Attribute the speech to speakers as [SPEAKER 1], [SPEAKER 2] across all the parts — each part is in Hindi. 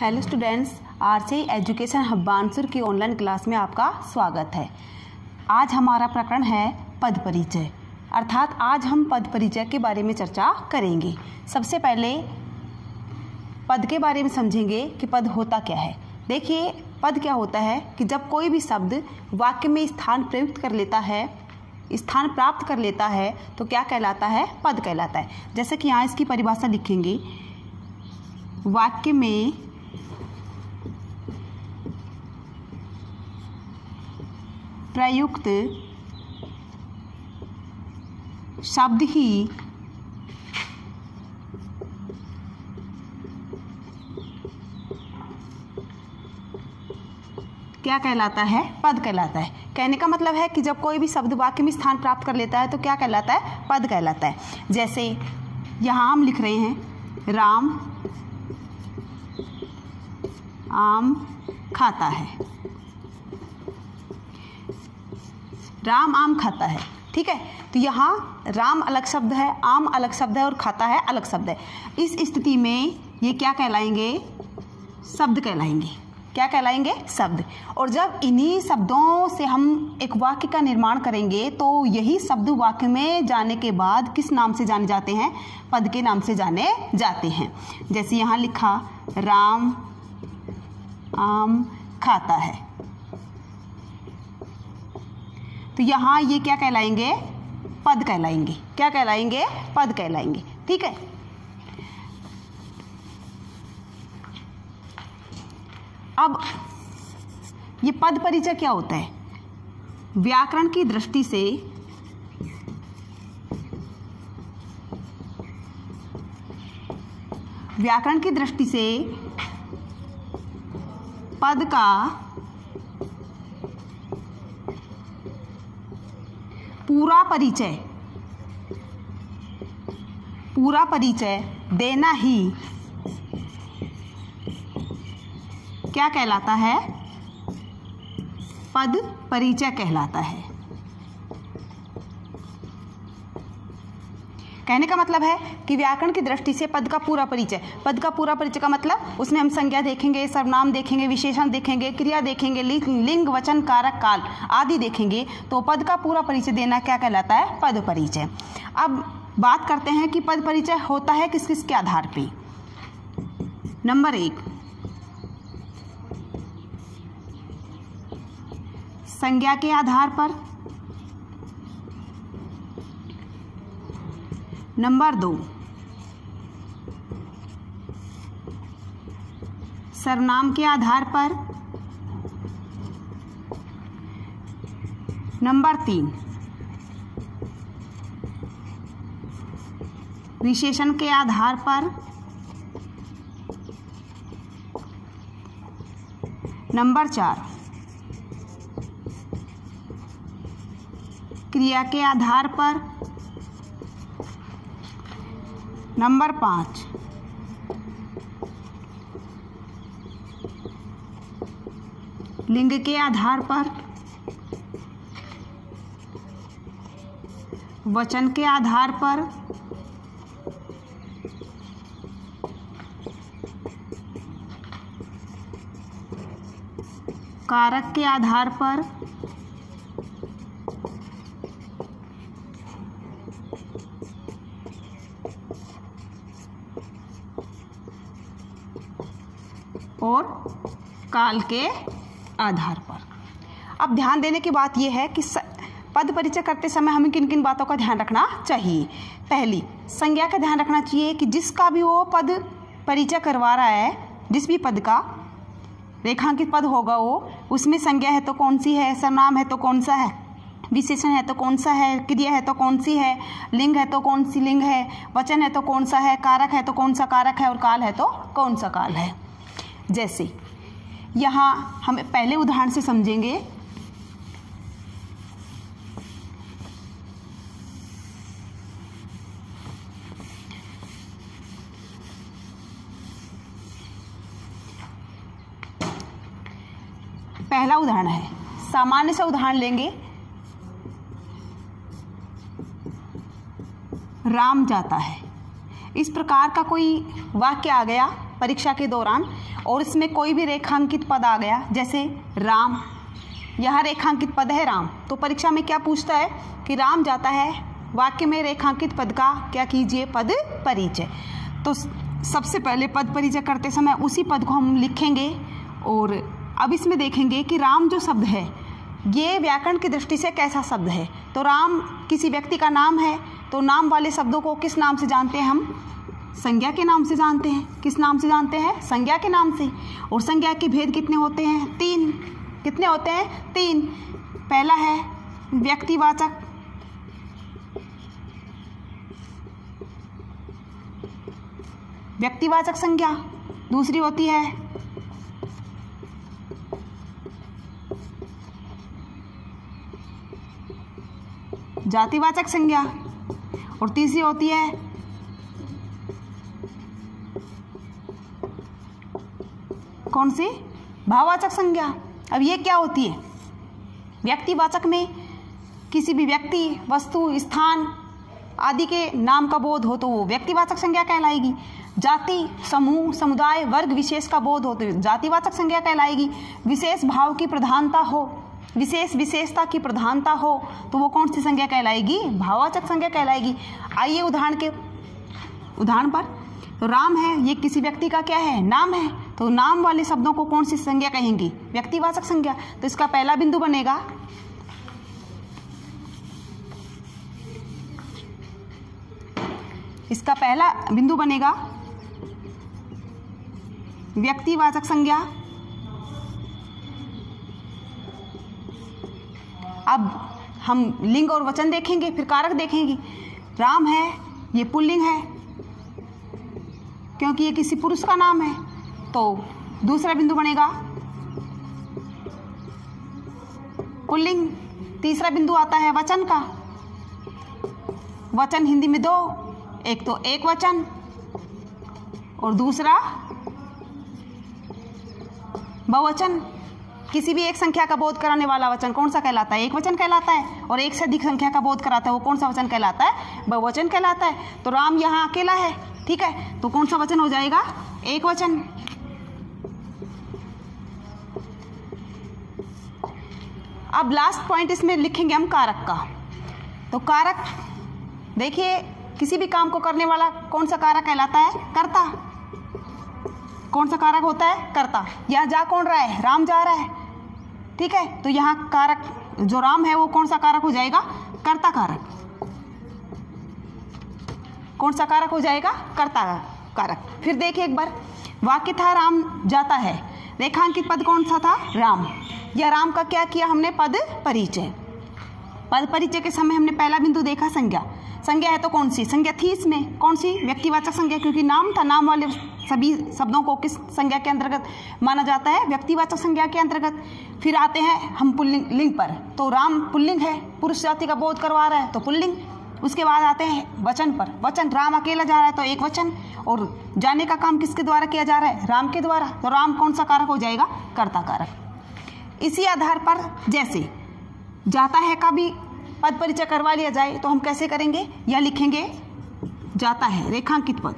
[SPEAKER 1] Hello students RC education hub Bansur की ऑनलाइन क्लास में आपका स्वागत है। आज हमारा प्रकरण है पद परिचय। अर्थात आज हम पद परिचय के बारे में चर्चा करेंगे। सबसे पहले, पद के बारे में समझेंगे कि पद होता क्या है। देखिए, पद क्या होता है कि जब कोई भी शब्द वाक्य में स्थान प्रयुक्त कर लेता है, स्थान प्राप्त कर लेता है तो क्या कहलाता है? पद कहलाता है। जैसे कि यहाँ इसकी परिभाषा लिखेंगे। वाक्य में प्रयुक्त शब्द ही क्या कहलाता है? पद कहलाता है। कहने का मतलब है कि जब कोई भी शब्द वाक्य में स्थान प्राप्त कर लेता है तो क्या कहलाता है? पद कहलाता है। जैसे यहाँ हम लिख रहे हैं, राम आम खाता है। राम आम खाता है, ठीक है? तो यहाँ राम अलग शब्द है, आम अलग शब्द है और खाता है अलग शब्द है। इस स्थिति में ये क्या कहलाएँगे? शब्द कहलाएँगे। क्या कहलाएँगे? शब्द। और जब इन्हीं शब्दों से हम एक वाक्य का निर्माण करेंगे तो यही शब्द वाक्य में जाने के बाद किस नाम से जाने जाते हैं? पद के नाम से जाने जाते हैं। जैसे यहाँ लिखा, राम आम खाता है। तो यहाँ ये क्या कहलाएँगे? पद कहलाएँगे। क्या कहलाएँगे? पद कहलाएँगे। ठीक है? अब ये पद परिचय क्या होता है? व्याकरण की दृष्टि से व्याकरण की दृष्टि से पद का पूरा परिचय। पूरा परिचय देना ही। क्या कहलाता है? पद परिचय कहलाता है। कहने का मतलब है कि व्याकरण की दृष्टि से पद का पूरा परिचय। पद का पूरा परिचय का मतलब उसमें हम संज्ञा देखेंगे, सर्वनाम देखेंगे, विशेषण देखेंगे, क्रिया देखेंगे लिंग, वचन, कारक, काल आदि देखेंगे तो पद का पूरा परिचय देना क्या कहलाता है? पद परिचय। अब बात करते हैं कि पद परिचय होता है किस किस के आधार पे। नंबर एक। संज्ञा के आधार पर नंबर दो। सर्वनाम के आधार पर। नंबर तीन। विशेषण के आधार पर। नंबर चार। क्रिया के आधार पर। नंबर पाँच। लिंग के आधार पर वचन के आधार पर कारक के आधार पर और काल के आधार पर। अब ध्यान देने की बात यह है कि स... पद परिचय करते समय हमें किन किन बातों का ध्यान रखना चाहिए। पहली, संज्ञा का ध्यान रखना चाहिए कि जिसका भी वो पद परिचय करवा रहा है, जिस भी पद का रेखांकित पद होगा वो, उसमें संज्ञा है तो कौन सी है सर्वनाम है तो कौन सा है, विशेषण है तो कौन सा है, क्रिया है तो कौन सी है, लिंग है तो कौन सी लिंग है, वचन है तो कौन सा है, कारक है तो कौन सा कारक है और काल है तो कौन सा काल है। जैसे, यहाँ हम पहले उदाहरण से समझेंगे। पहला उदाहरण है, सामान्य से उदाहरण लेंगे। राम जाता है। इस प्रकार का कोई वाक्य आ गया। परीक्षा के दौरान और इसमें कोई भी रेखांकित पद आ गया, जैसे राम। यहाँ रेखांकित पद है राम। तो परीक्षा में क्या पूछता है कि राम जाता है, वाक्य में रेखांकित पद का क्या कीजिए? पद परिचय। तो सबसे पहले पद परिचय करते समय उसी पद को हम लिखेंगे और अब इसमें देखेंगे कि राम जो शब्द है, ये व्याकरण की दृष्टि से कैसा शब्द है? तो राम किसी व्यक्ति का नाम है तो नाम वाले शब्दों को किस नाम से जानते हैं हम? संज्ञा के नाम से जानते हैं। किस नाम से जानते हैं? संज्ञा के नाम से। और संज्ञा के भेद कितने होते हैं? तीन। कितने होते हैं? तीन। पहला है व्यक्तिवाचक। व्यक्तिवाचक संज्ञा। दूसरी होती है जातिवाचक संज्ञा। और तीसरी होती है कौन सी? भाववाचक संज्ञा। अब ये क्या होती है? व्यक्तिवाचक में किसी भी व्यक्ति, वस्तु, स्थान आदि के नाम का बोध हो तो वो व्यक्तिवाचक संज्ञा कहलाएगी। जाति, समूह, समुदाय, वर्ग विशेष का बोध हो तो जातिवाचक संज्ञा कहलाएगी। विशेष भाव की प्रधानता हो, विशेष विशेषता की प्रधानता हो तो वो कौन सी संज्ञा कहलाएगी? भाववाचक संज्ञा कहलाएगी। आइए उदाहरण के, उदाहरण पर। तो राम है, ये किसी व्यक्ति का क्या है? नाम है। तो नाम वाले शब्दों को कौन सी संज्ञा कहेंगी? व्यक्तिवाचक संज्ञा। तो इसका पहला बिंदु बनेगा। इसका पहला बिंदु बनेगा। व्यक्तिवाचक संज्ञा। अब हम लिंग और वचन देखेंगे, फिर कारक देखेंगे। राम है, ये पुल्लिंग है, क्योंकि ये किसी पुरुष का नाम है। तो दूसरा बिंदु बनेगा। पुल्लिंग तीसरा बिंदु आता है वचन का। वचन हिंदी में दो, एक तो एक वचन, और दूसरा बहुवचन। किसी भी एक संख्या का बोध कराने वाला वचन कौन सा कहलाता है? एक वचन कहलाता है, और एक से अधिक संख्या का बोध कराता है, वो कौन सा वचन कहलाता है? बहुवचन कहलाता है। तो राम यहाँ अकेला है, ठीक है? तो कौन सा वचन हो जाएगा? एक वचन। अब लास्ट पॉइंट इसमें लिखेंगे हम कारक का। तो कारक, देखिए, किसी भी काम को करने वाला कौन सा कारक कहलाता है? कर्ता। कौन सा कारक होता है? कर्ता। यहाँ जा कौन रहा है? राम जा रहा है। ठीक है? तो यहाँ कारक, जो राम है, वो कौन सा कारक हो जाएगा? कर्ता कारक। कौन सा कारक हो जाएगा? कर्ता कारक। फिर देखिए एक बार। वाक्य था, राम जाता है। रेखांकित पद कौन सा था? राम। या राम का क्या किया हमने? पद परिचय। पद परिचय के समय हमने पहला बिंदु देखा, संज्ञा। संज्ञा है तो कौन सी? संज्ञा थी इसमें। कौन सी? व्यक्तिवाचक संज्ञा, क्योंकि नाम था, नाम वाले सभी शब्दों को किस संज्ञा के अंतर्गत माना जाता है? व्यक्तिवाचक संज्ञा के अंतर्गत। फिर आते हैं हम पुल्लिंग लिंग पर। तो राम पुल्लिंग है, पुरुष जाति का बोध करवा रहा है तो पुल्लिंग। उसके बाद आते हैं वचन पर। वचन, राम अकेला जा रहा है तो एक वचन। और जाने का काम किसके द्वारा किया जा रहा है? राम के द्वारा। तो राम कौन सा कारक हो जाएगा? कर्ता कारक। इसी आधार पर जैसे जाता है का भी पद परिचय करवा लिया जाए तो हम कैसे करेंगे? या लिखेंगे, जाता है, रेखांकित पद।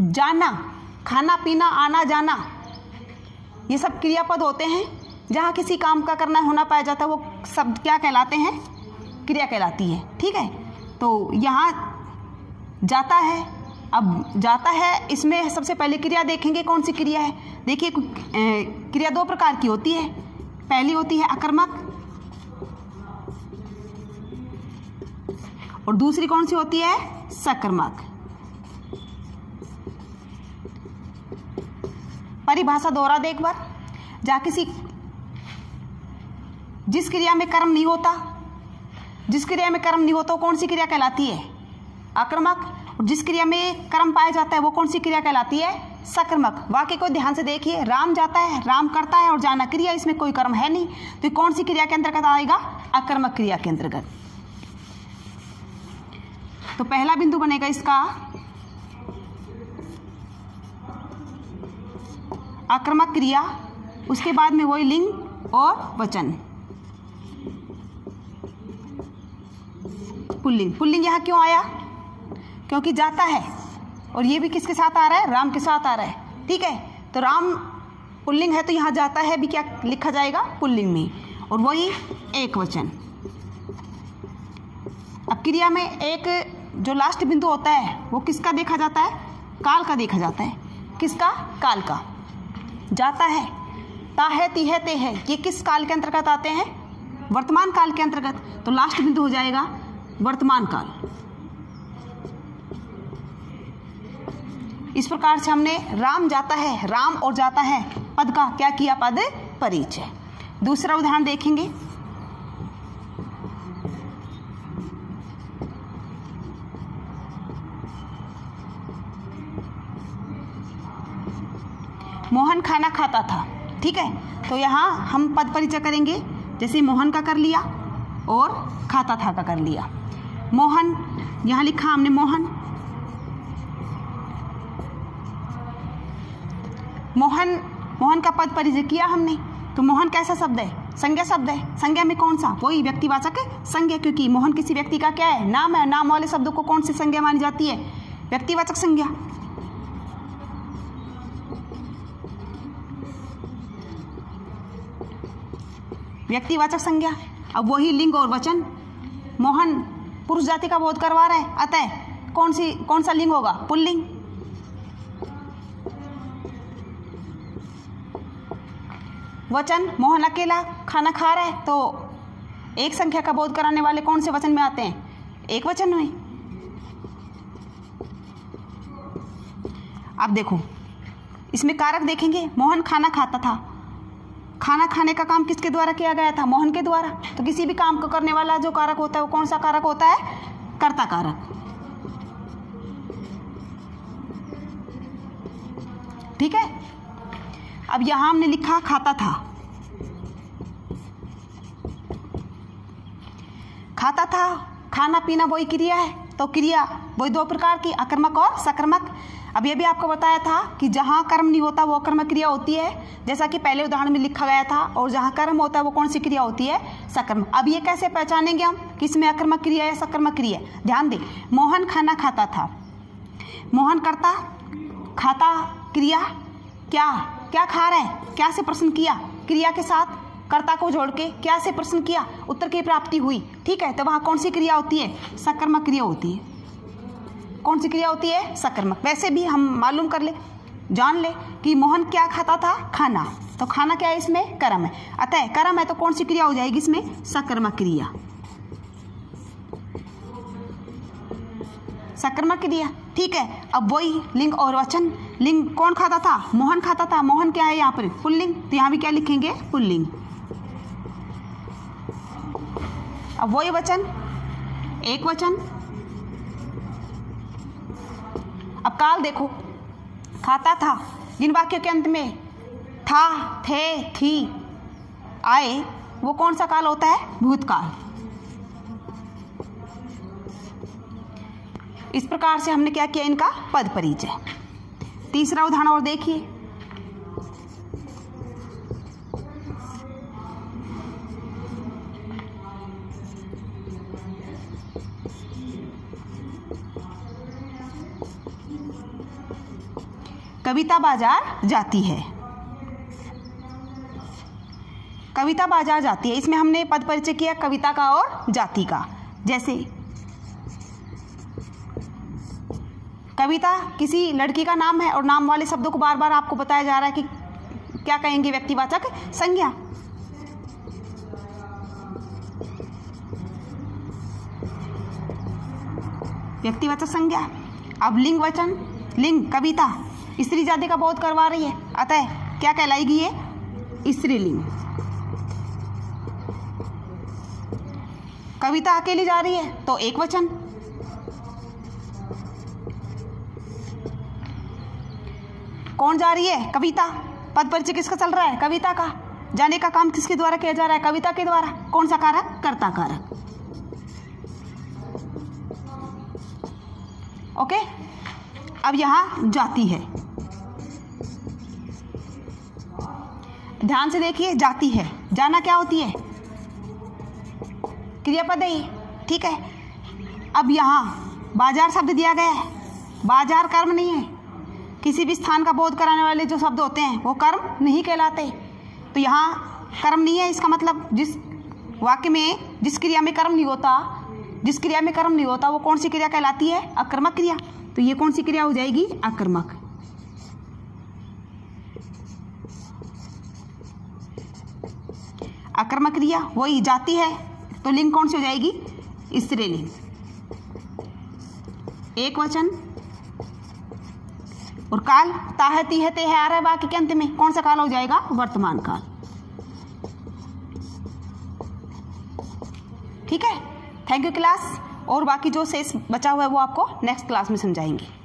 [SPEAKER 1] जाना, खाना, पीना, आना, जाना, ये सब क्रियापद होते हैं। जहाँ किसी काम का करना होना पाया जाता है, वो शब्द क्या कहलाते हैं? क्रिया कहलाती है, ठीक है? तो यहाँ जाता है अब जाता है, इसमें सबसे पहले क्रिया देखेंगे कौन सी क्रिया है। देखिए क्रिया दो प्रकार की होती है। पहली होती है अकर्मक और दूसरी कौन सी होती है? सकर्मक परिभाषा दोहरा दे एक बार। जा किसी, जिस क्रिया में कर्म नहीं होता, जिस क्रिया में कर्म नहीं होता कौन सी क्रिया कहलाती है? आक्रमक। जिस क्रिया में कर्म पाया जाता है, वो कौन सी क्रिया कहलाती है? सक्रमक। वाक्य को ध्यान से देखिए। राम जाता है, राम करता है और जाना क्रिया। इसमें कोई कर्म है नहीं। तो कौन सी क्रिया के अंतर्गत आएगा? अकर्मक क्रिया के अंतर्गत। तो पहला बिंदु बनेगा इसका। आक्रमक क्रिया। उसके बाद में वही लिंग और वचन। पुल्लिंग। पुल्लिंग यहाँ क्यों आया? क्योंकि जाता है। और ये भी किसके साथ आ रहा है? राम के साथ आ रहा है। ठीक है? तो राम पुल्लिंग है तो यहाँ जाता है भी क्या लिखा जाएगा? पुल्लिंग में। और वही एक वचन। अब क्रिया में एक जो लास्ट बिंदु होता है, वो किसका देखा जाता है? काल का देखा जाता है। किसका? काल का। जाता है। ता है, ती है, ते है। ये किस काल के अंतर्गत आते हैं? वर्तमान काल के अंतर्गत। तो लास्ट बिंदु हो जाएगा वर्तमान काल। इस प्रकार से हमने राम जाता है, राम और जाता है। पद का क्या किया? पद परिचय। दूसरा उदाहरण देखेंगे। मोहन खाना खाता था, ठीक है? तो यहाँ हम पद परिचय करेंगे। जैसे मोहन का कर लिया और खाता था का कर लिया। मोहन, यहाँ लिखा हमने मोहन। मोहन मोहन का पद परिचय किया हमने। तो मोहन कैसा शब्द है? संज्ञा शब्द है? संज्ञा में कौन सा? वही व्यक्तिवाचक संज्ञा, क्योंकि मोहन किसी व्यक्ति का क्या है? नाम है, नाम वाले शब्दों को कौन सी संज्ञा मानी जाती है? व्यक्तिवाचक संज्ञा। व्यक्तिवाचक संज्ञा। अब वही लिंग और वचन। मोहन पुरुष जाति का बोध करवा रहा है। अतः कौन सी, कौन सा लिंग होगा? पुल्लिंग। वचन? मोहन अकेला खाना खा रहा है तो एक संख्या का बोध कराने वाले कौन से वचन में आते हैं? एक वचन में अब देखो, इसमें कारक देखेंगे। मोहन खाना खाता था। खाना खाने का काम किसके द्वारा किया गया था? मोहन के द्वारा। तो किसी भी काम को करने वाला जो कारक होता है, वो कौन सा कारक होता है? कर्ता कारक। ठीक है? अब यहाँ हमने लिखा खाता था। खाता था, खाना पीना वही क्रिया है। तो क्रिया, वही दो प्रकार की अकर्मक और सकर्मक। अब ये भी आपको बताया था कि जहाँ कर्म नहीं होता, वो अकर्मक क्रिया होती है। जैसा कि पहले उदाहरण में लिखा गया था, और जहाँ कर्म होता है, वो कौन सी क्रिया होती है? सकर्म अब ये कैसे पहचानेंगे हम किसमें अकर्मक क्रिया या सकर्मक क्रिया ध्यान दें, मोहन खाना खाता था। मोहन करता, खाता क्रिया क्या? क्या खा रहे हैं? क्या से प्रश्न किया? क्रिया के साथ? कर्ता को जोड़ के क्या से प्रश्न किया? उत्तर की प्राप्ति हुई। ठीक है तो वहाँ कौन सी क्रिया होती है? सकर्मक क्रिया होती है। कौन सी क्रिया होती है? सकर्मक। वैसे भी हम मालूम कर ले, जान ले कि मोहन क्या खाता था? खाना। तो खाना क्या है इसमें? कर्म है। अतः कर्म है तो कौन सी क्रिया हो जाएगी इसमें? सकर्मक क्रिया। सकर्मक दिया ठीक है, अब वही लिंग और वचन। लिंग कौन खाता था? मोहन खाता था। मोहन क्या है यहाँ पर? पुल्लिंग। तो यहाँ भी क्या लिखेंगे? पुल्लिंग। अब वही वचन। एक वचन। अब काल देखो। खाता था। जिन वाक्यों के अंत में था, थे, थी आए, वो कौन सा काल होता है? भूतकाल। इस प्रकार से हमने क्या किया? इनका पद परिचय। तीसरा उदाहरण और देखिए। कविता बाज़ार जाती है। कविता बाज़ार जाती है। इसमें हमने पद परिचय किया, कविता का और जाति का। जैसे कविता किसी लड़की का नाम है और नाम वाले शब्दों को बार बार आपको बताया जा रहा है कि क्या कहेंगे व्यक्तिवाचक? संज्ञा। व्यक्तिवाचक संज्ञा। अब लिंग वचन। लिंग, कविता। स्त्री जाति का बोध करवा रही है। अतः क्या कहलाएगी ये? स्त्रीलिंग कविता अकेली जा रही है तो एक वचन। कौन जा रही है? कविता? पद परिचय किसका चल रहा है? कविता का। जाने का काम किसके द्वारा किया जा रहा है? कविता के द्वारा। कौन सा कारक? कर्ता कारक। ओके? अब यहाँ जाती है। ध्यान से देखिए, जाती है। जाना क्या होती है? क्रियापद है ठीक है? अब यहाँ बाज़ार शब्द दिया गया है। बाज़ार कर्म नहीं है। किसी भी स्थान का बोध कराने वाले जो शब्द होते हैं, वो कर्म नहीं कहलाते। तो यहाँ कर्म नहीं है, इसका मतलब जिस वाक्य में, जिस क्रिया में कर्म नहीं होता, जिस क्रिया में कर्म नहीं होता, वो कौन सी क्रिया कहलाती है? अकर्मक क्रिया। तो ये कौन सी क्रिया हो जाएगी? अकर्मक। अकर्मक क्रिया, वही जाती है तो लिंग कौन सी हो जाएगी? स्त्रीलिंग एक वचन और काल ताहती है तेह आ रहा है वाक्य के अंत में। कौन सा काल हो जाएगा? वर्तमान काल। ठीक है? थैंक यू क्लास और बाकी जो शेष बचा हुआ है, वो आपको नेक्स्ट क्लास में समझाएँगे।